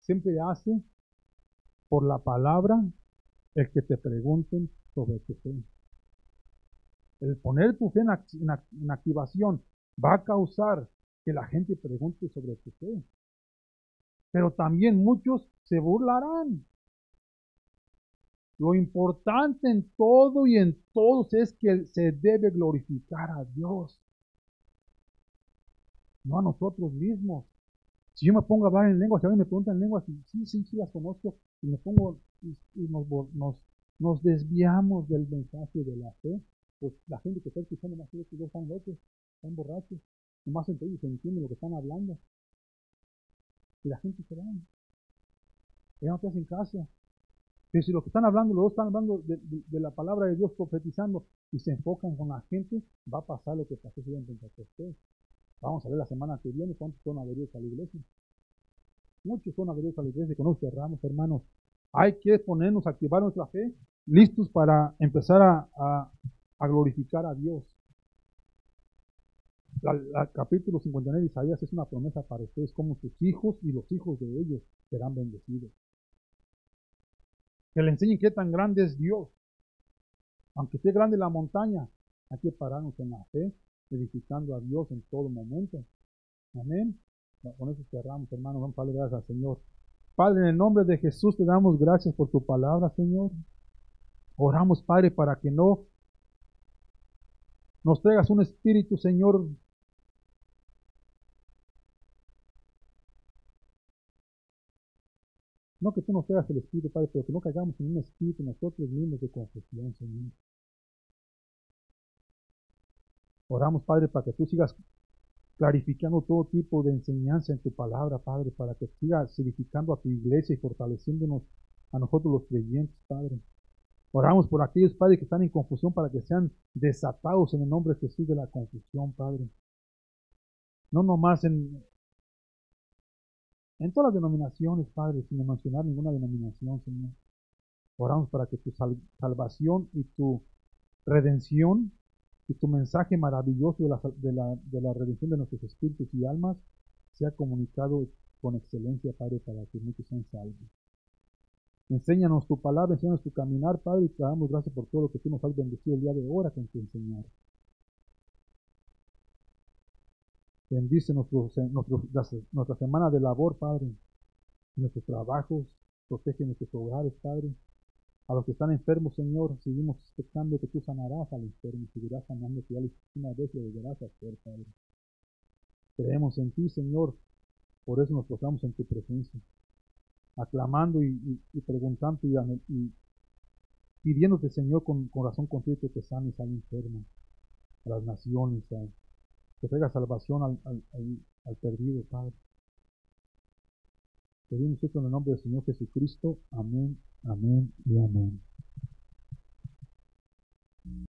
siempre hace por la palabra el que te pregunten sobre tu fe. El poner tu fe en, activación va a causar que la gente pregunte sobre tu fe. Pero también muchos se burlarán. Lo importante en todo y en todos es que se debe glorificar a Dios no a nosotros mismos. Si yo me pongo a hablar en lenguas, si alguien me pregunta en lenguas, sí, sí, sí las conozco, y me pongo, y, nos, nos, nos, desviamos del mensaje de la fe, pues la gente que está escuchando más que ellos están locos, están borrachos, más entre ellos se entiende lo que están hablando. Y la gente se va. Ya no te hacen caso. Pero si lo que están hablando, los dos están hablando de, la palabra de Dios profetizando y se enfocan con la gente, va a pasar lo que pasó en Pentecostés. Vamos a ver la semana que viene cuántos son adheridos a la iglesia. Muchos son adheridos a la iglesia con nos cerramos, hermanos. Hay que ponernos a activar nuestra fe, listos para empezar a, glorificar a Dios. El capítulo 59 de Isaías es una promesa para ustedes, como sus hijos y los hijos de ellos serán bendecidos. Que le enseñen qué tan grande es Dios. Aunque esté grande la montaña, hay que pararnos en la fe edificando a Dios en todo momento. Amén. Con eso cerramos, hermanos. Vamos a darle gracias al Señor. Padre, en el nombre de Jesús te damos gracias por tu palabra, Señor. Oramos, Padre, para que no nos traigas un espíritu, Señor, No que tú nos traigas el Espíritu, Padre, pero que no caigamos en un espíritu nosotros mismos de confusión, Señor. Oramos, Padre, para que tú sigas clarificando todo tipo de enseñanza en tu palabra, Padre, para que sigas edificando a tu iglesia y fortaleciéndonos a nosotros los creyentes, Padre. Oramos por aquellos, Padre, que están en confusión para que sean desatados en el nombre de Jesús de la confusión, Padre. No nomás en, en todas las denominaciones, Padre, sin mencionar ninguna denominación, Señor. Oramos para que tu salvación y tu redención y tu mensaje maravilloso de la, de la, de la redención de nuestros espíritus y almas sea comunicado con excelencia, Padre, para que muchos sean salvos. Enséñanos tu palabra, enséñanos tu caminar, Padre, y te damos gracias por todo lo que tú nos has bendecido el día de ahora con tu enseñar. Bendice nuestro, nuestra semana de labor, Padre, nuestros trabajos, protege nuestros hogares, Padre. A los que están enfermos, Señor, seguimos expectando que tú sanarás al enfermo, seguirás sanando que ya una vez lo deberás hacer, Padre. Creemos en ti, Señor, por eso nos posamos en tu presencia, aclamando y, preguntando y, pidiéndote, Señor, con corazón contrito que sanes al enfermo, a las naciones, que traiga salvación al, al perdido, Padre. Pedimos esto en el nombre del Señor Jesucristo. Amén, amén y amén.